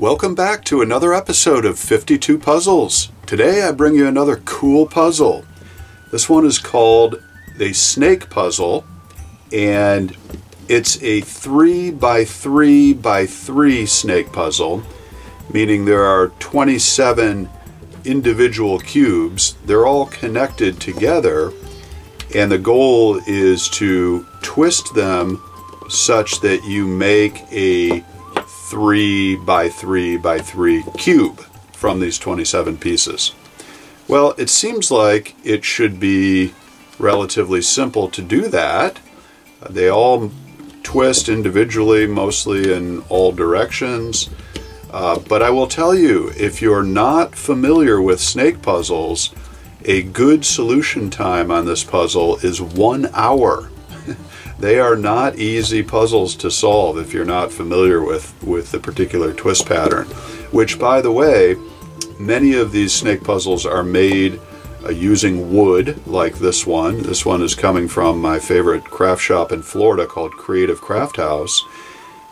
Welcome back to another episode of 52 Puzzles. Today I bring you another cool puzzle. This one is called the Snake Puzzle and it's a 3 by 3 by 3 snake puzzle, meaning there are 27 individual cubes. They're all connected together and the goal is to twist them such that you make a 3 by 3 by 3 cube from these 27 pieces. Well, it seems like it should be relatively simple to do that. They all twist individually, mostly in all directions. Uh, but I will tell you, if you're not familiar with snake puzzles, a good solution time on this puzzle is one hour. They are not easy puzzles to solve if you're not familiar with, with the particular twist pattern. Which, by the way, many of these snake puzzles are made uh, using wood, like this one. This one is coming from my favorite craft shop in Florida called Creative Craft House.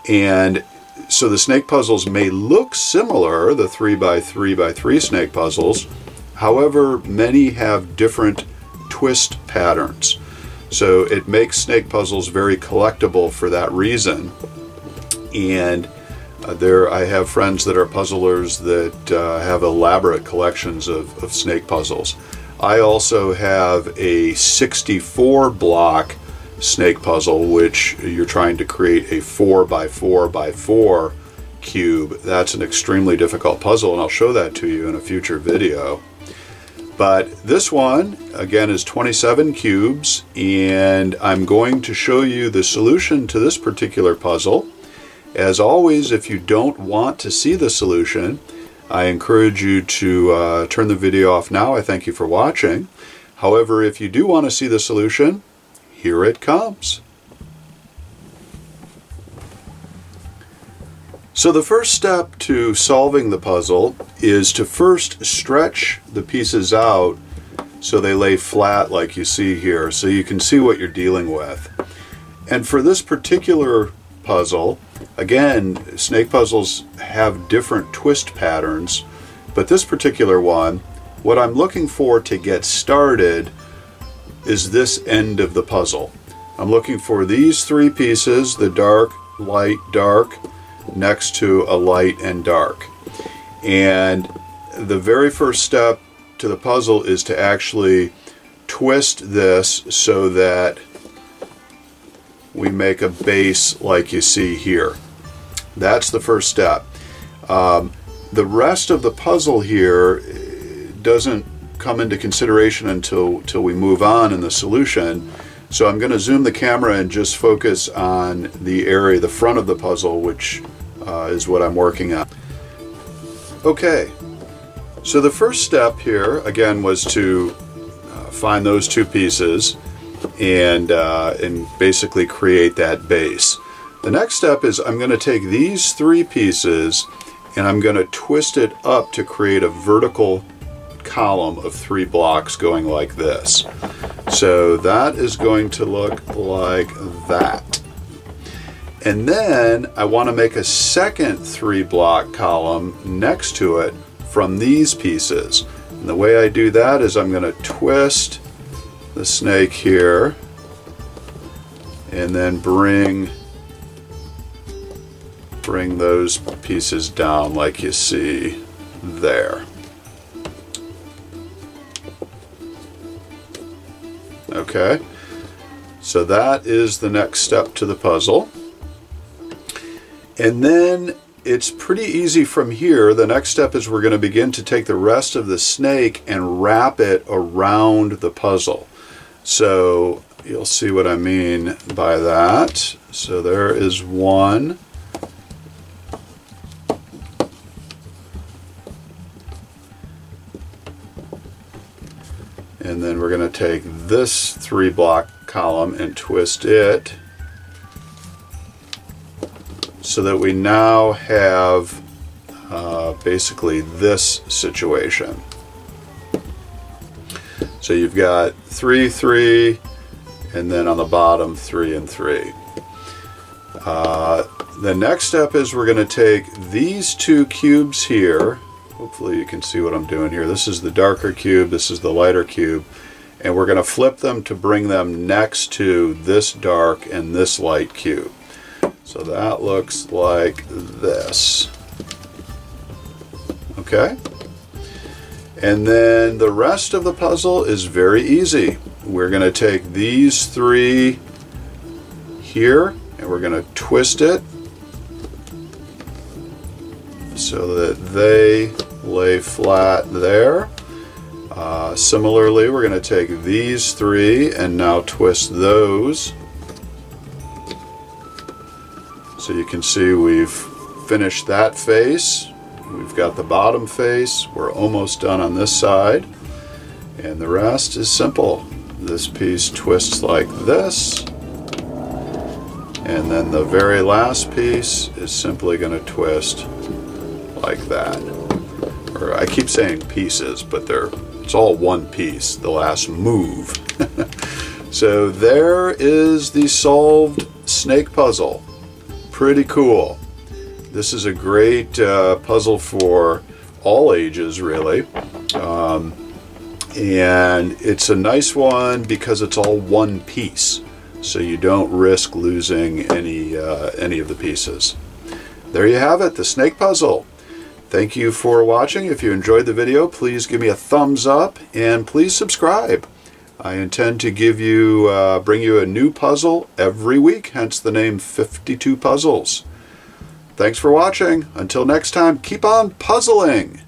And so the snake puzzles may look similar, the 3 by 3 by 3 snake puzzles. However, many have different twist patterns. So it makes snake puzzles very collectible for that reason. And uh, there, I have friends that are puzzlers that uh, have elaborate collections of, of snake puzzles. I also have a 64 block snake puzzle, which you're trying to create a 4 by 4 by 4 cube. That's an extremely difficult puzzle, and I'll show that to you in a future video. But this one, again, is 27 cubes, and I'm going to show you the solution to this particular puzzle. As always, if you don't want to see the solution, I encourage you to uh, turn the video off now. I thank you for watching. However, if you do want to see the solution, here it comes. So the first step to solving the puzzle is to first stretch the pieces out so they lay flat like you see here so you can see what you're dealing with. And for this particular puzzle, again, snake puzzles have different twist patterns, but this particular one, what I'm looking for to get started is this end of the puzzle. I'm looking for these three pieces, the dark, light, dark, next to a light and dark. And the very first step to the puzzle is to actually twist this so that we make a base like you see here. That's the first step. Um, the rest of the puzzle here doesn't come into consideration until, until we move on in the solution. So I'm going to zoom the camera and just focus on the area, the front of the puzzle, which uh, is what I'm working on. Okay, so the first step here, again, was to uh, find those two pieces and, uh, and basically create that base. The next step is I'm going to take these three pieces and I'm going to twist it up to create a vertical column of three blocks going like this. So that is going to look like that. And then I want to make a second three block column next to it from these pieces. And the way I do that is I'm going to twist the snake here and then bring bring those pieces down like you see there. Okay, so that is the next step to the puzzle. And then it's pretty easy from here. The next step is we're going to begin to take the rest of the snake and wrap it around the puzzle. So you'll see what I mean by that. So there is one. And then we're going to take this three block column and twist it so that we now have uh, basically this situation. So you've got 3, 3, and then on the bottom 3 and 3. Uh, the next step is we're going to take these two cubes here. Hopefully you can see what I'm doing here. This is the darker cube, this is the lighter cube. And we're going to flip them to bring them next to this dark and this light cube. So that looks like this. Okay? And then the rest of the puzzle is very easy. We're going to take these three here and we're going to twist it so that they lay flat there. Uh, similarly, we're going to take these three and now twist those. So you can see we've finished that face. We've got the bottom face. We're almost done on this side. And the rest is simple. This piece twists like this. And then the very last piece is simply going to twist like that. Or I keep saying pieces, but they're it's all one piece, the last move. so there is the solved snake puzzle. Pretty cool. This is a great uh, puzzle for all ages, really. Um, and it's a nice one because it's all one piece so you don't risk losing any uh, any of the pieces. There you have it, the snake puzzle. Thank you for watching. If you enjoyed the video, please give me a thumbs up and please subscribe. I intend to give you, uh, bring you a new puzzle every week, hence the name 52 Puzzles. Thanks for watching. Until next time, keep on puzzling.